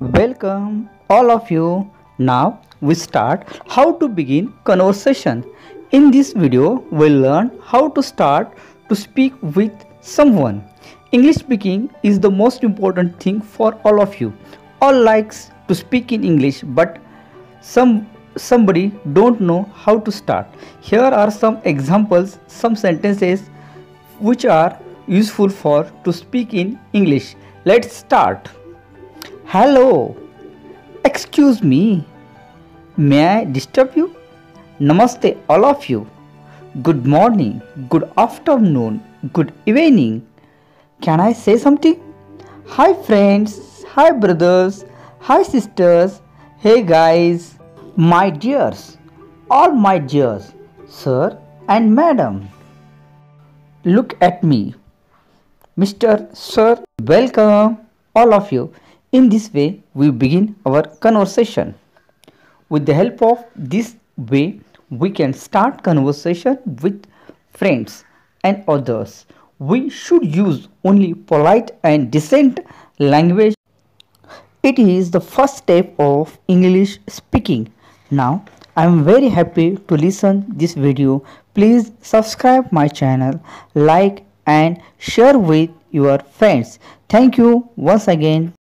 Welcome all of you. Now we start how to begin conversation. In this video we'll learn how to start to speak with someone. English speaking is the most important thing for all of you. All likes to speak in English but some somebody don't know how to start. Here are some examples, some sentences which are useful for to speak in English. Let's start. Hello. Excuse me. May I disturb you? Namaste, all of you. Good morning, good afternoon, good evening. Can I say something? Hi, friends. Hi, brothers. Hi, sisters. Hey, guys. My dears. All my dears. Sir and madam. Look at me. Mr. Sir, welcome all of you. In this way, we begin our conversation. With the help of this way, we can start conversation with friends and others. We should use only polite and decent language. It is the first step of English speaking. Now, I am very happy to listen this video. Please subscribe my channel, like and share with your friends. Thank you once again.